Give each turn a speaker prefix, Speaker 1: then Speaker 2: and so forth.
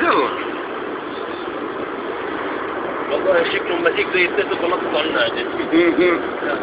Speaker 1: görüyor musun?
Speaker 2: Numara ilk zeytte de bana kullanın.
Speaker 1: Hı hı.